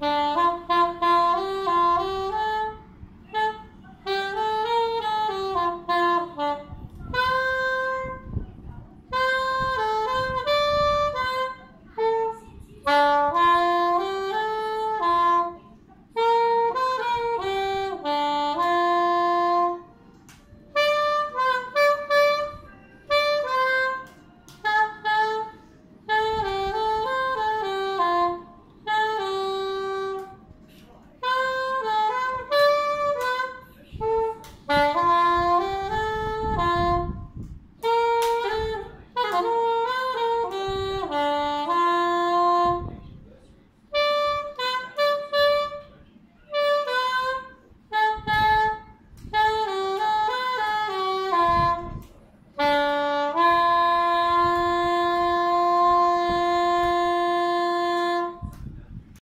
Bye.